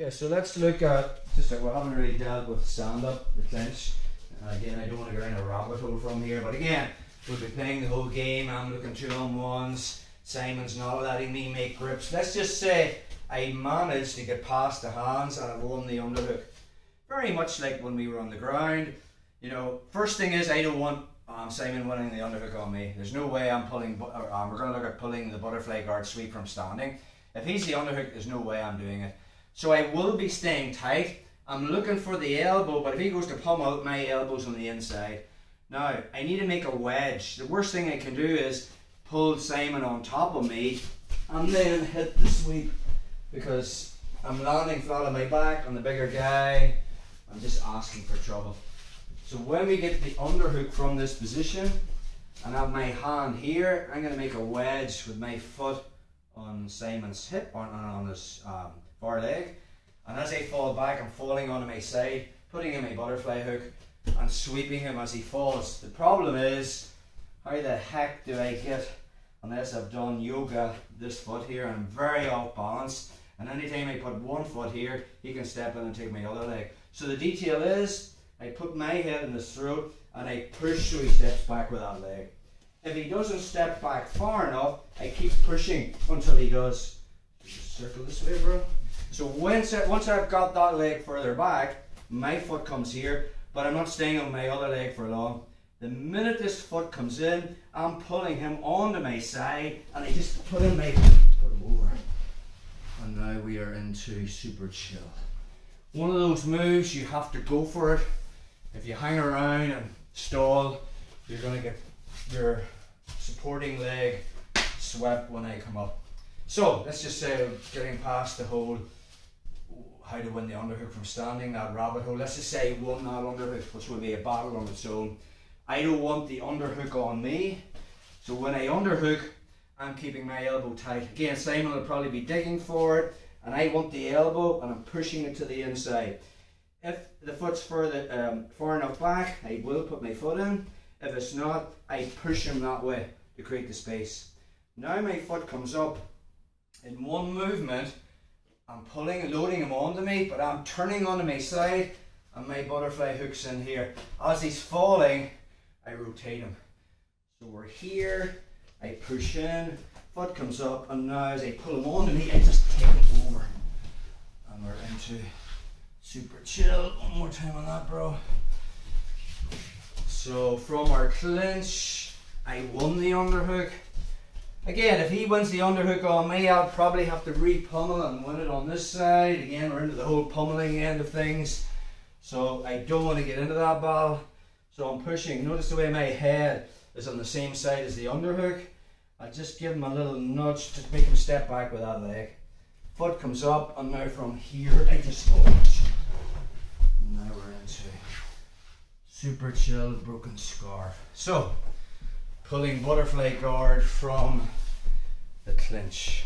Okay, so let's look at just like we haven't really dealt with stand up, the clinch. Again, I don't want to go in a rabbit hole from here, but again, we'll be playing the whole game. I'm looking two on ones. Simon's not letting me make grips. Let's just say I managed to get past the hands and I won the underhook. Very much like when we were on the ground. You know, first thing is I don't want um, Simon winning the underhook on me. There's no way I'm pulling. Um, we're going to look at pulling the butterfly guard sweep from standing. If he's the underhook, there's no way I'm doing it. So I will be staying tight. I'm looking for the elbow, but if he goes to pummel, my elbow's on the inside. Now, I need to make a wedge. The worst thing I can do is pull Simon on top of me and then hit the sweep because I'm landing flat on my back on the bigger guy. I'm just asking for trouble. So when we get the underhook from this position and have my hand here, I'm going to make a wedge with my foot on Simon's hip, on, on his um, far leg. And as I fall back, I'm falling onto my side, putting in my butterfly hook and sweeping him as he falls. The problem is, how the heck do I get, unless I've done yoga, this foot here, I'm very off balance. And anytime I put one foot here, he can step in and take my other leg. So the detail is, I put my head in his throat and I push so he steps back with that leg. If he doesn't step back far enough, I keep pushing until he does. Just circle this way, bro. So once, I, once I've got that leg further back, my foot comes here, but I'm not staying on my other leg for long. The minute this foot comes in, I'm pulling him onto my side, and I just put him my put him over. And now we are into super chill. One of those moves you have to go for it. If you hang around and stall, you're gonna get your supporting leg swept when I come up. So let's just say getting past the whole how to win the underhook from standing, that rabbit hole. Let's just say won that underhook, which will be a battle on its own. I don't want the underhook on me. So when I underhook, I'm keeping my elbow tight. Again, Simon will probably be digging for it, and I want the elbow, and I'm pushing it to the inside. If the foot's further um, far enough back, I will put my foot in. If it's not, I push him that way to create the space. Now my foot comes up in one movement. I'm pulling, and loading him onto me, but I'm turning onto my side and my butterfly hooks in here. As he's falling, I rotate him. So we're here, I push in, foot comes up, and now as I pull him onto me, I just take it over. And we're into super chill. One more time on that, bro. So from our clinch, I won the underhook. Again, if he wins the underhook on me, I'll probably have to re-pummel and win it on this side. Again, we're into the whole pummeling end of things. So I don't want to get into that ball. So I'm pushing. Notice the way my head is on the same side as the underhook. I just give him a little nudge to make him step back with that leg. Foot comes up, and now from here, I just go. Now we're into super chill broken scarf. So, pulling butterfly guard from the clinch.